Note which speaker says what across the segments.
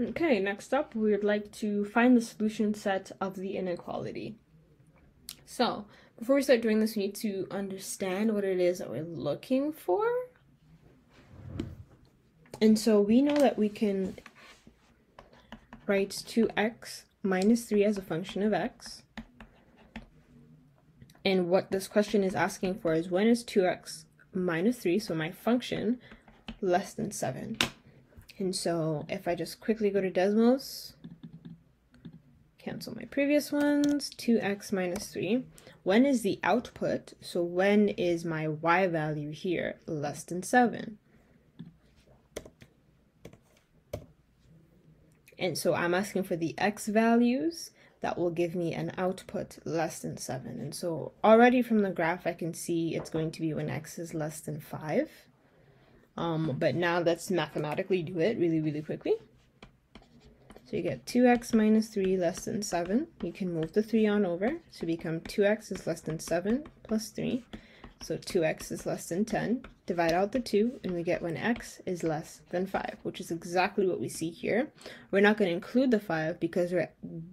Speaker 1: Okay, next up, we would like to find the solution set of the inequality. So, before we start doing this, we need to understand what it is that we're looking for. And so we know that we can write 2x minus 3 as a function of x. And what this question is asking for is when is 2x minus 3, so my function, less than 7? And so if I just quickly go to Desmos, cancel my previous ones, 2x minus 3. When is the output? So when is my y value here less than 7? And so I'm asking for the x values that will give me an output less than 7. And so already from the graph, I can see it's going to be when x is less than 5. Um, but now let's mathematically do it really, really quickly. So you get 2x minus 3 less than 7. You can move the 3 on over to become 2x is less than 7 plus 3. So 2x is less than 10. Divide out the 2 and we get when x is less than 5, which is exactly what we see here. We're not going to include the 5 because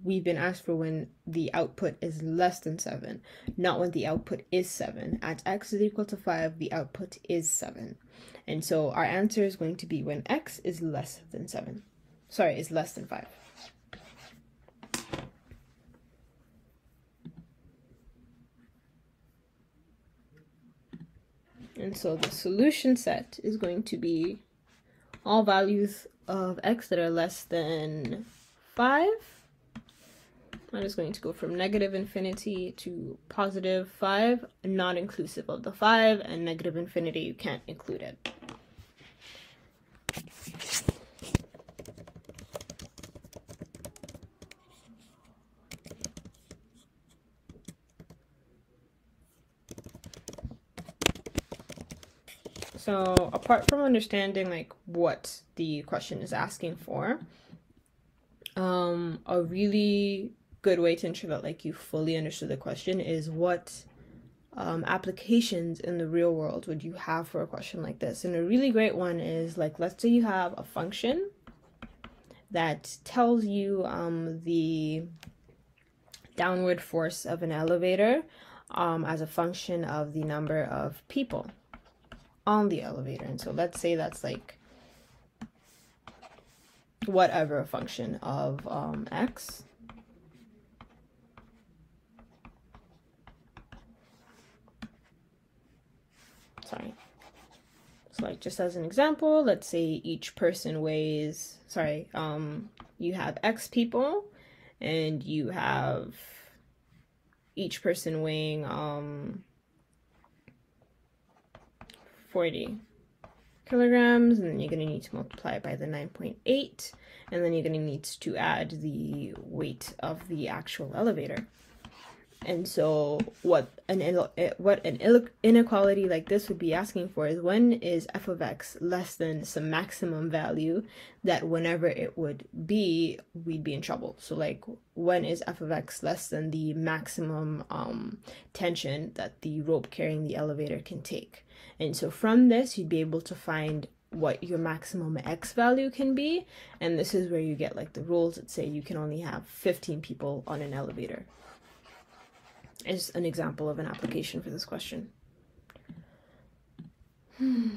Speaker 1: we have been asked for when the output is less than 7, not when the output is 7. At x is equal to 5, the output is 7. And so our answer is going to be when x is less than 7. Sorry, is less than 5. And so the solution set is going to be all values of x that are less than 5. I'm just going to go from negative infinity to positive 5, not inclusive of the 5, and negative infinity, you can't include it. So apart from understanding like what the question is asking for, um, a really good way to ensure that like you fully understood the question is what um, applications in the real world would you have for a question like this? And a really great one is like, let's say you have a function that tells you um, the downward force of an elevator um, as a function of the number of people on the elevator. And so let's say that's like whatever a function of um, x. Sorry. So like just as an example, let's say each person weighs, sorry, um, you have x people and you have each person weighing um 40 kilograms, and then you're going to need to multiply by the 9.8, and then you're going to need to add the weight of the actual elevator. And so what an what an inequality like this would be asking for is when is f of x less than some maximum value that whenever it would be we'd be in trouble. So like when is f of x less than the maximum um, tension that the rope carrying the elevator can take. And so from this you'd be able to find what your maximum x value can be and this is where you get like the rules that say you can only have 15 people on an elevator is an example of an application for this question. Hmm.